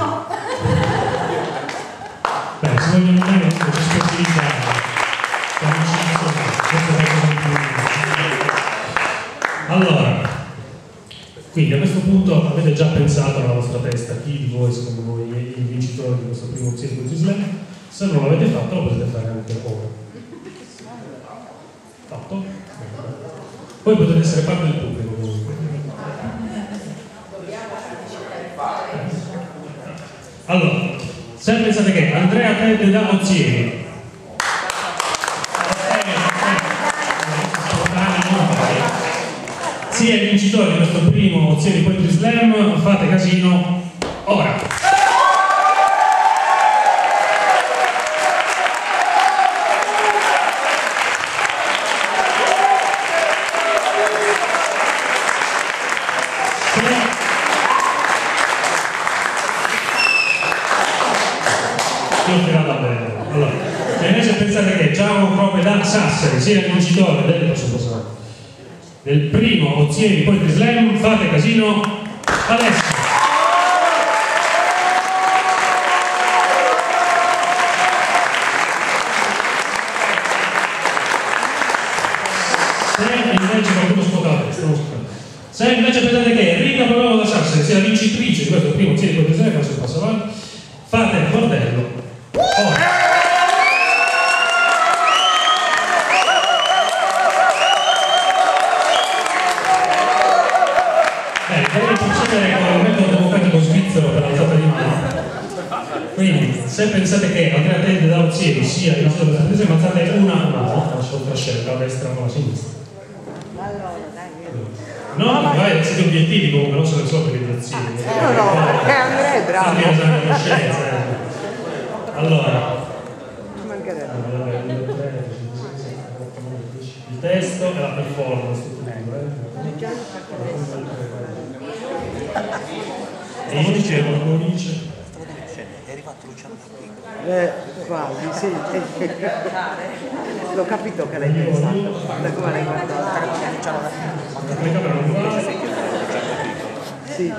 No! Beh, se vogliamo dare una prospettività, allora, quindi a questo punto avete già pensato nella vostra testa chi di voi secondo voi è il vincitore di questo primo circo di slam? Se non l'avete fatto lo potete fare anche ora. Fatto? Poi potete essere parte del pubblico comunque. Allora, se pensate che Andrea Tede da Ozieri sia il vincitore di questo primo Ozieri Poetry Slam, fate casino ora! Tirata bene. Allora, se invece pensate che Giacomo Come da Sassari sia il vincitore del, posso passare, del primo Ozieri Poetry Slam, fate casino adesso! Se invece pensate che Enrica Paloma da Sassari sia la vincitrice di questo primo Ozieri Poetry Slam, il passo avanti, fate bordello Vorrei procedere con il metodo democratico svizzero per l'alzata di mano. Quindi, se pensate che Andrea Tende da Ozieri sia il nostro rappresentante, alzate una mano, la vostra scelta, la destra o la sinistra. No, vai, siete obiettivi comunque, non solo solo per le azioni. No, no, è Andrea è bravo. La coscienza. eh. Allora, il testo e la performance, tutti e due. eh. E io dicevo, come dice? È arrivato Luciano. Eh, quasi, sì. L'ho capito che l'hai pensato, da come l'hai guardato. Luciano vanno. Sì.